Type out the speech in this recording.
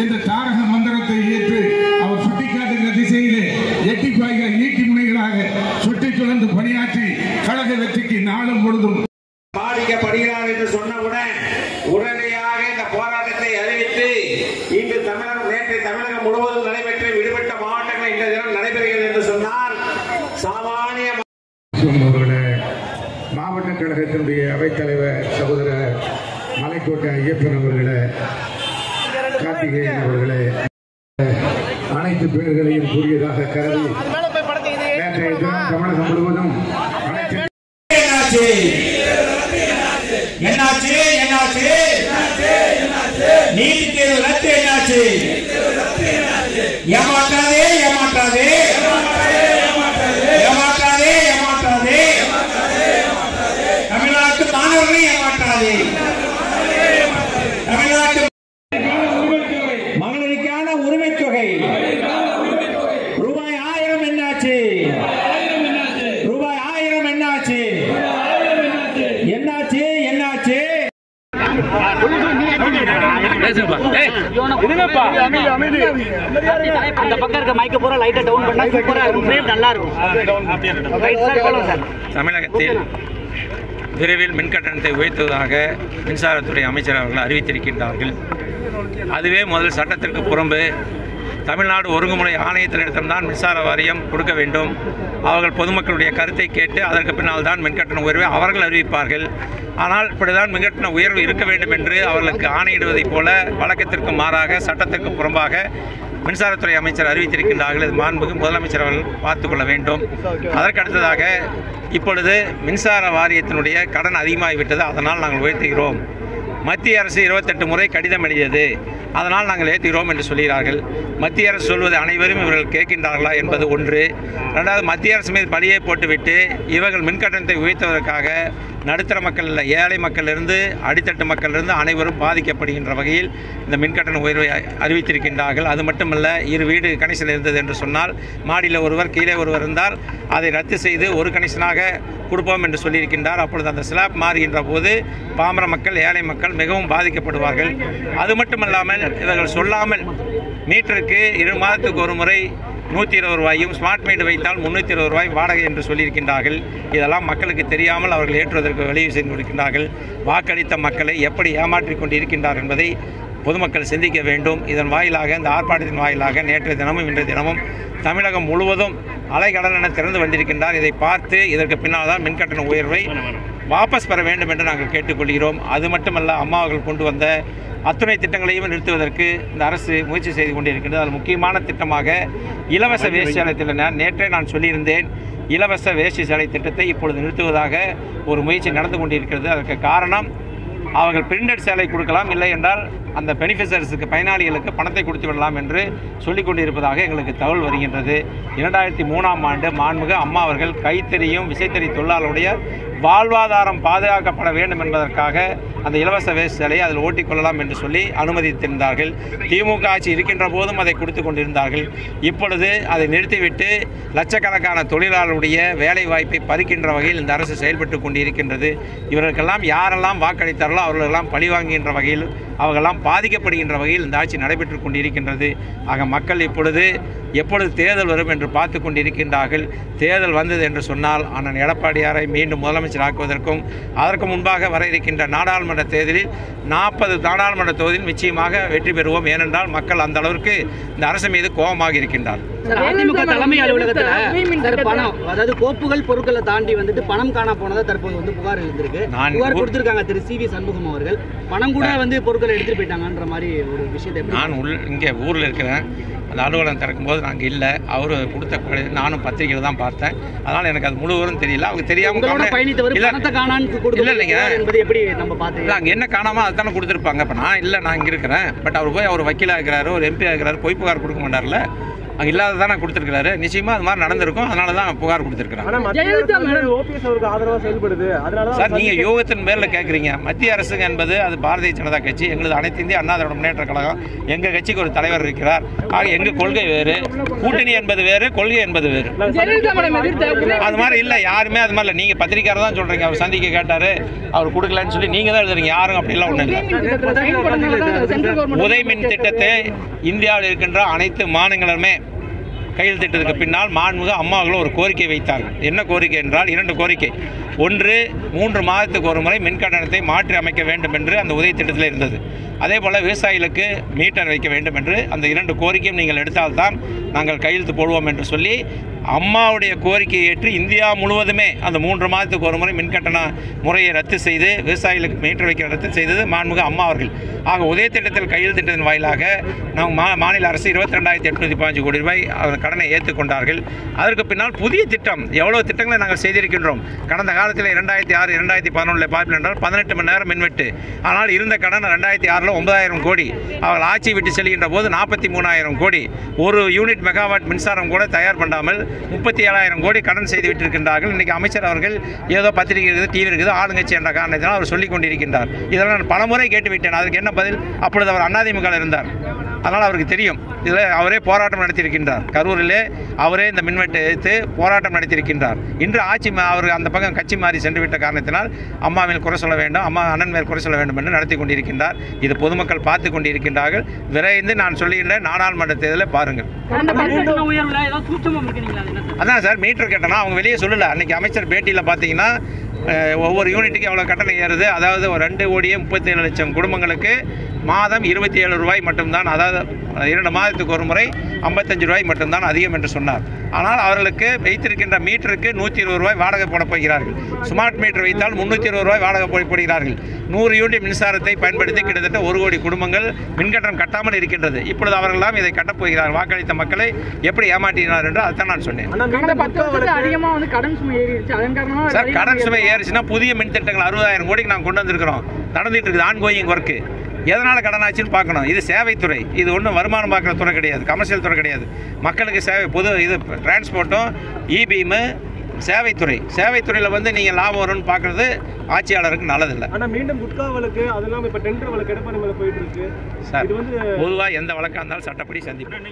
என்ற தாரக மந்திரத்தை ஏற்று அவர் சுட்டிக்காட்டுகிற திசையிலே எட்டி பாய்கிற ஈட்டி முனைகளாக சுற்றி சுழந்து பணியாற்றி கழக வெற்றிக்கு நாளும் பொழுதும் பாதிக்கப்படுகிறார் என்று சொன்னவுடன் உடனடியாக இந்த போராட்டத்தை அறிவித்து இன்று தமிழகம் நேற்று தமிழகம் முழுவதும் நடைபெற்று விடுபட்ட மாவட்டங்கள் இந்த தினம் நடைபெறுகிறது என்று சொன்னால் சாமானிய மாவட்ட கழகத்தினுடைய அவைத்தலைவர் சகோதரர் மலைக்கோட்டை ஐயப்பன் அவர்களே கார்த்திகேயன் அவர்களே அனைத்து பேர்களையும் கூறியதாக கருதி நேற்றைய தினம் தமிழகம் முழுவதும் என்னாச்சு? என்னாச்சு? என்னாச்சு? நீதி தேர்வு ரத்து என்னாச்சு? ஏமாற்றாதே ஏமாற்றாதே ஏமாற்றாதே தமிழ்நாட்டு மாணவர்களை ஏமாற்றாதே தமிழ்நாட்டு மகளிருக்கான உரிமை தொகை ரூபாய் ஆயிரம் என்னாச்சு ரூபாய் ஆயிரம் என்னாச்சு? என்னாச்சு? என்னாச்சு? அந்த பக்கம் இருக்க மைக்க பூரா லைட்டா டவுன் பண்ணா சூப்பரா இருக்கும். ஃப்ரேம் நல்லா இருக்கும். ரைட் சார் சொல்லுங்க சார் தமிழகத்தில் விரைவில் மின்கட்டணத்தை உயர்த்துவதாக மின்சாரத்துறை அமைச்சர் அவர்கள் அறிவித்திருக்கின்றார்கள். அதுவே முதல் சட்டத்திற்கு புறம்பு. தமிழ்நாடு ஒருங்குமுறை ஆணையத்தினிடத்தில்தான் மின்சார வாரியம் கொடுக்க வேண்டும். அவர்கள் பொதுமக்களுடைய கருத்தை கேட்டு அதற்கு பின்னால் தான் மின்கட்டண உயர்வை அவர்கள் அறிவிப்பார்கள். ஆனால் இப்படிதான் மின்கட்டண உயர்வு இருக்க வேண்டும் என்று அவர்களுக்கு ஆணையிடுவதைப் போல வழக்கத்திற்கு மாறாக சட்டத்திற்கு புறம்பாக மின்சாரத்துறை அமைச்சர் அறிவித்திருக்கின்றார்கள். இது மாண்புக்கு முதலமைச்சர் அவர்கள் பார்த்து கொள்ள வேண்டும். அதற்கு அடுத்ததாக இப்பொழுது மின்சார வாரியத்தினுடைய கடன் அதிகமாகிவிட்டது. அதனால் நாங்கள் உயர்த்துகிறோம். மத்திய அரசு இருபத்தெட்டு முறை கடிதம் எழுதியது. அதனால் நாங்கள் ஏற்றுகிறோம் என்று சொல்கிறார்கள். மத்திய அரசு சொல்வது அனைவரும் இவர்கள் கேட்கின்றார்களா என்பது ஒன்று. ரெண்டாவது மத்திய அரசு மீது பழியை போட்டுவிட்டு இவர்கள் மின்கட்டணத்தை உயர்த்துவதற்காக நடுத்தர மக்கள் ஏழை மக்களிலிருந்து அடித்தட்டு மக்களிலிருந்து அனைவரும் பாதிக்கப்படுகின்ற வகையில் இந்த மின்கட்டண உயர்வை அறிவித்திருக்கின்றார்கள். அது மட்டுமல்ல இரு வீடு கணேசன் இருந்தது என்று சொன்னால் மாடியில் ஒருவர் கீழே ஒருவர் இருந்தால் அதை ரத்து செய்து ஒரு கணேசனாக கொடுப்போம் என்று சொல்லியிருக்கின்றார். அப்பொழுது அந்த ஸ்லாப் மாறுகின்ற போது பாமர மக்கள் ஏழை மக்கள் மிகவும் பாதிக்கப்படுவார்கள். அது மட்டுமல்லாமல் இவர்கள் சொல்லாமல் மீட்டருக்கு இரு மாதத்துக்கு ஒரு முறை நூற்றி இருபது ரூபாயும் ஸ்மார்ட் மீட்டர் வைத்தால் முந்நூற்றி இருபது ரூபாய் வாடகை என்று சொல்லியிருக்கின்றார்கள். இதெல்லாம் மக்களுக்கு தெரியாமல் அவர்கள் ஏற்றுவதற்கு வெளியே செய்து கொடுக்கின்றார்கள் வாக்களித்த மக்களை எப்படி ஏமாற்றிக் கொண்டு இருக்கின்றார் என்பதை பொதுமக்கள் சிந்திக்க வேண்டும். இதன் வாயிலாக இந்த ஆர்ப்பாட்டத்தின் வாயிலாக நேற்று தினமும் இன்றைய தினமும் தமிழகம் முழுவதும் அலைக்கடல் என திறந்து வந்திருக்கின்றார். இதை பார்த்து இதற்கு பின்னால் தான் மின்கட்டண உயர்வை வாபஸ் பெற வேண்டும் என்று நாங்கள் கேட்டுக்கொள்கிறோம். அது மட்டுமல்ல அம்மா அவர்கள் கொண்டு வந்த அத்துணை திட்டங்களையும் நிறுத்துவதற்கு இந்த அரசு முயற்சி செய்து கொண்டிருக்கின்றது. அதில் முக்கியமான திட்டமாக இலவச வேஷ்டி சேலை திட்டம். நான் நேற்றே நான் சொல்லியிருந்தேன் இலவச வேஷ்டி சேலை திட்டத்தை இப்பொழுது நிறுத்துவதாக ஒரு முயற்சி நடந்து கொண்டிருக்கிறது. அதற்கு காரணம் அவர்கள் பிரிண்டட் சேலை கொடுக்கலாம் இல்லை என்றால் அந்த பெனிஃபிஷரிஸுக்கு பயனாளிகளுக்கு பணத்தை கொடுத்து விடலாம் என்று சொல்லிக் கொண்டிருப்பதாக எங்களுக்கு தகவல் வருகின்றது. இரண்டாயிரத்தி மூணாம் ஆண்டு மாண்புமிகு அம்மா அவர்கள் கைத்தறியும் விசைத்தறி தொழிலாளருடைய வாழ்வாதாரம் பாதுகாக்கப்பட வேண்டும் என்பதற்காக அந்த இலவச வேஸ்ட் சேலையை அதில் ஓட்டிக்கொள்ளலாம் என்று சொல்லி அனுமதித்திருந்தார்கள். திமுக ஆட்சி இருக்கின்ற போதும் அதை கொடுத்து கொண்டிருந்தார்கள். இப்பொழுது அதை நிறுத்திவிட்டு லட்சக்கணக்கான தொழிலாளருடைய வேலை வாய்ப்பை பறிக்கின்ற வகையில் இந்த அரசு செயல்பட்டு கொண்டிருக்கின்றது. இவர்களுக்கெல்லாம் யாரெல்லாம் வாக்களித்தார்களோ அவர்களெல்லாம் பழிவாங்குகின்ற வகையில் அவர்களெல்லாம் பாதிக்கப்படுகின்ற வகையில் இந்த ஆட்சி நடைபெற்று கொண்டிருக்கின்றது. ஆக மக்கள் இப்பொழுது எப்பொழுது தேர்தல் வரும் என்று பார்த்து கொண்டிருக்கின்றார்கள். தேர்தல் வந்தது என்று சொன்னால் அண்ணன் எடப்பாடியாரை மீண்டும் முதலமைச்சர் ஆக்குவதற்கும் அதற்கு முன்பாக வர இருக்கின்ற நாடாளுமன்ற தேர்தலில் நாற்பது நாடாளுமன்ற தொகுதியில் நிச்சயமாக வெற்றி பெறுவோம். ஏனென்றால் மக்கள் அந்த அளவிற்கு இந்த அரசு மீது கோபமாக இருக்கின்றார் அதிமுக தலைமை அலுவலகத்துல பணம் அதாவது கோப்புகள் பொருட்களை தாண்டி வந்துட்டு பணம் காணா போனதா தற்போது வந்து புகார் எழுந்திருக்கு. புகார் ஊர்- கொடுத்திருக்காங்க திரு சி வி சண்முகம் அவர்கள். பணம் கூட வந்து பொருட்களை எடுத்துட்டு போயிட்டாங்கன்ற மாதிரி ஒரு விஷயத்தை எப்படி நான் உள் இங்கே ஊரில் இருக்கிறேன். அந்த அலுவலகம் திறக்கும்போது நாங்கள் இல்லை. அவர் கொடுத்த நானும் பத்திரிகையில் தான் பார்த்தேன். அதனால் எனக்கு அது முழுவதும் தெரியல. அவங்க தெரியாமல் உங்களோட பயணித்தவர் இல்லை பணத்தை காணான்னு இல்லை கொடுக்க இல்லைங்க என்பது எப்படி நம்ம பார்த்து அங்கே என்ன காணாமல் அதுதானே கொடுத்துருப்பாங்க. இப்போ நான் இல்லை நான் இங்கே இருக்கிறேன். பட் அவர் போய் அவர் வக்கீலாக இருக்கிறாரு ஒரு எம்பி இருக்கிறாரு பொய் புகார் கொடுக்க மாட்டார்ல. அங்கே இல்லாத நான் கொடுத்துருக்காரு நிச்சயமாக அது மாதிரி நடந்திருக்கும். அதனால தான் புகார் கொடுத்துருக்குறாங்க ஆனா மத்திய அரசு வந்து ஓபிஎஸ் அவருக்கு ஆதரவா செயல்படுது. அதனால தான் சார் நீங்கள் யோகத்தின் பேரில் கேட்குறீங்க மத்திய அரசுங்க என்பது அது பாரதிய ஜனதா கட்சி எங்களது அனைத்து இந்திய அண்ணா திராவிட முன்னேற்ற கழகம். எங்கள் கட்சிக்கு ஒரு தலைவர் இருக்கிறார். ஆக எங்கள் கொள்கை வேறு. கூட்டணி என்பது வேறு கொள்கை என்பது வேறு. அது மாதிரி இல்லை யாருமே அது மாதிரி இல்லை. நீங்கள் பத்திரிக்கையாளர் தான் சொல்கிறீங்க அவர் சந்திக்க கேட்டார். அவர் கொடுக்கலன்னு சொல்லி நீங்கள் தான் எழுதுறீங்க. யாரும் அப்படிலாம் ஒன்றும் இல்லை. உதய் மின் திட்டத்தை இந்தியாவில் இருக்கின்ற அனைத்து மாநிலங்களுமே கையெழுத்திட்டதுக்கு பின்னால் மாண்புமிகு அம்மாவர்களும் ஒரு கோரிக்கை வைத்தார்கள் என்ன கோரிக்கை என்றால் இரண்டு கோரிக்கை. ஒன்று மூன்று மாதத்துக்கு ஒரு முறை மின்கட்டணத்தை மாற்றி அமைக்க வேண்டும் என்று அந்த உதவி திட்டத்தில் இருந்தது. அதே போல் விவசாயிகளுக்கு மீட்டர் வைக்க வேண்டும் என்று அந்த இரண்டு கோரிக்கையும் நீங்கள் எடுத்தால்தான் நாங்கள் கையெழுத்து போடுவோம் என்று சொல்லி அம்மாவுடைய கோரிக்கையை ஏற்று இந்தியா முழுவதுமே அந்த மூன்று மாதத்துக்கு ஒரு முறை மின்கட்டண முறையை ரத்து செய்து விவசாயிகளுக்கு மீட்டர் வைக்க ரத்து செய்தது மாண்புமிகு அம்மா அவர்கள். ஆக உதய திட்டத்தில் கையெழுத்திட்டதன் வாயிலாக நாம் மா மாநில அரசு இருபத்தி ரெண்டாயிரத்தி எட்நூற்றி பதினஞ்சு கோடி ரூபாய் அவர் கடனை ஏற்றுக்கொண்டார்கள் அதற்கு பின்னால் புதிய திட்டம் எவ்வளோ திட்டங்களை நாங்கள் செய்திருக்கின்றோம்? கடந்த காலத்தில் இரண்டாயிரத்தி ஆறு இரண்டாயிரத்தி பதினொன்றில் பார்ப்போம் என்றால் பதினெட்டு மணி நேரம் மின்வெட்டு. ஆனால் இருந்த கடன் ரெண்டாயிரத்தி ஆறில் ஒன்பதாயிரம் கோடி அவர்கள் ஆட்சி விட்டு செல்கின்ற போது நாற்பத்தி மூணாயிரம் கோடி. ஒரு யூனிட் மெகாவாட் மின்சாரம் கூட தயார் பண்ணாமல் முப்பத்தி ஏழாயிரம் கோடி கடன் செய்து விட்டிருக்கின்றார்கள். இன்றைக்கி அமைச்சர் அவர்கள் ஏதோ பத்திரிகை இருக்குது டிவி இருக்குது ஆளுங்கட்சி என்ற காரணத்தினால் அவர் சொல்லிக் கொண்டிருக்கின்றார் இதெல்லாம் நான் பலமுறை கேட்டுவிட்டேன். அதுக்கு என்ன பதில்? அப்பொழுது அவர் அண்ணாதிமுக இருந்தார். அதனால் அவருக்கு தெரியும். இதில் அவரே போராட்டம் நடத்தியிருக்கின்றார். கரூரிலே அவரே இந்த மின்வெட்டை எதிர்த்து போராட்டம் நடத்தியிருக்கின்றார். இன்று ஆட்சி மா- அவர் அந்த பக்கம் கட்சி மாறி சென்று விட்ட காரணத்தினால் அம்மா மேல் குறை சொல்ல வேண்டும் அம்மா அண்ணன் மேல் குறை சொல்ல வேண்டும் என்று நடத்தி கொண்டிருக்கின்றார். இது பொதுமக்கள் பார்த்து கொண்டிருக்கின்றார்கள். விரைந்து நான் சொல்லுகின்ற நாடாளுமன்ற தேர்தலை பாருங்கள். அதான் சார் மீட்டர் கட்டணம் அவங்க வெளியே சொல்லல. அன்னைக்கு அமைச்சர் பேட்டியில் பார்த்தீங்கன்னா ஒவ்வொரு யூனிட்டுக்கு எவ்வளோ கட்டணம் ஏறுது? அதாவது ஒரு ரெண்டு கோடியே முப்பத்தேழு லட்சம் குடும்பங்களுக்கு மாதம் இருபத்தி ஏழு ரூபாய் மட்டும்தான் அதாவது இரண்டு மாதத்துக்கு ஒரு முறை ஐம்பத்தஞ்சு ரூபாய் மட்டும்தான் அதிகம் என்று சொன்னார். ஆனால் அவர்களுக்கு வைத்திருக்கின்ற மீட்டருக்கு நூற்றி இருபது ரூபாய் வாடகை போட போகிறார்கள். ஸ்மார்ட் மீட்டர் வைத்தால் முந்நூற்றி இருபது ரூபாய் வாடகை போய் போடுகிறார்கள் நூறு யூனிட் மின்சாரத்தை பயன்படுத்தி கிட்டத்தட்ட ஒரு கோடி குடும்பங்கள் மின்கட்டணம் கட்டாமல் இருக்கின்றது. இப்பொழுது அவர்களெல்லாம் இதை கட்டப் போகிறார்கள். வாக்களித்த மக்களை எப்படி ஏமாற்றினார் என்று அதைத்தான் நான் சொன்னேன். சார் கடன் சுமை ஏறிச்சுன்னா புதிய மின் திட்டங்கள் அறுபதாயிரம் கோடிக்கு நாங்கள் கொண்டு வந்திருக்கிறோம். நடந்துட்டு இருக்குது ஆன்கோயிங் ஒர்க்கு எதனால் கடன் ஆச்சுன்னு பார்க்கணும். இது சேவைத்துறை. இது ஒன்றும் வருமானம் பார்க்குற துறை கிடையாது. கமர்ஷியல் துறை கிடையாது. மக்களுக்கு சேவை பொது இது டிரான்ஸ்போர்ட்டும் இபீமு சேவைத்துறை. சேவைத்துறையில் வந்து நீங்கள் லாபம் வரும்னு பார்க்குறது ஆட்சியாளருக்கு நல்லதில்லை. ஆனா மீண்டும் குட்கா வழக்கு அது இல்லாம இப்ப டெண்டர் வழக்கு எடப்பாடி மேல போயிட்டு இருக்கு. சார் இது வந்து பொதுவாக எந்த வழக்காக இருந்தாலும் சட்டப்படி சந்திப்போம்.